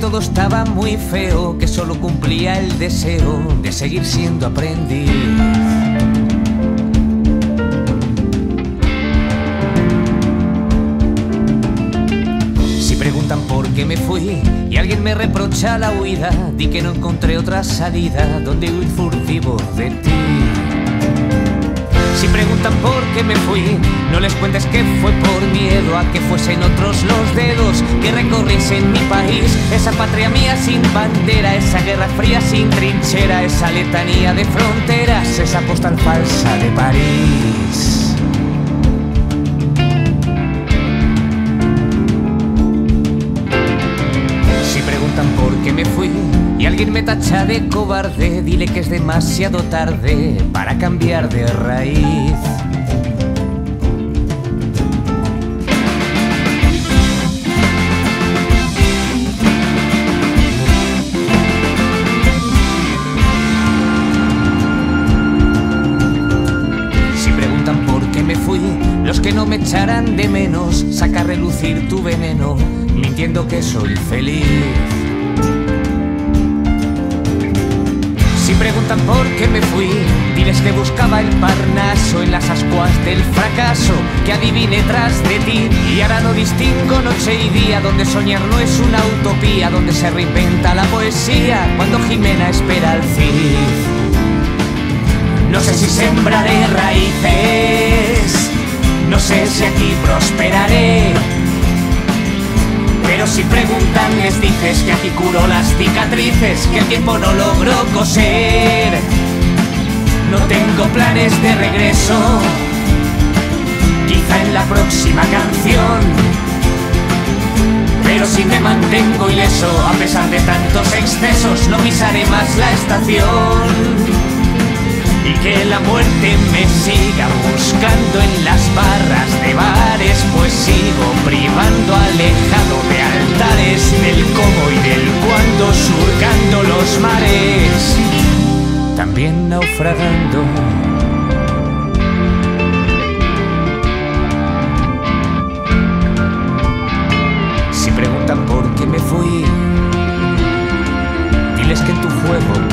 todo estaba muy feo, que solo cumplía el deseo de seguir siendo aprendiz. Si preguntan por qué me fui y alguien me reprocha la huida, di que no encontré otra salida donde huir furtivo de ti. Si preguntan por qué me fui, no les cuentes que fue por miedo a que fuesen otros los dedos que recorriesen mi país. Esa patria mía sin bandera, esa guerra fría sin trinchera, esa letanía de fronteras, esa postal falsa de París. Si preguntan por qué me fui alguien me tacha de cobarde, dile que es demasiado tarde para cambiar de raíz. Si preguntan por qué me fui, los que no me echarán de menos, saca a relucir tu veneno, mintiendo que soy feliz. Preguntan por qué me fui, diles que buscaba el parnaso en las ascuas del fracaso que adiviné tras de ti. Y ahora no distingo noche y día, donde soñar no es una utopía, donde se reinventa la poesía, cuando Jimena espera al fin. No sé si sembraré raíces, no sé si aquí prosperaré. Si preguntan les dices que aquí curo las cicatrices que el tiempo no logró coser. No tengo planes de regreso, quizá en la próxima canción. Pero si me mantengo ileso a pesar de tantos excesos, no pisaré más la estación y que la muerte me siga buscando en las barras de bares, pues sigo privando alejado de los mares, también naufragando. Si preguntan por qué me fui, diles que en tu juego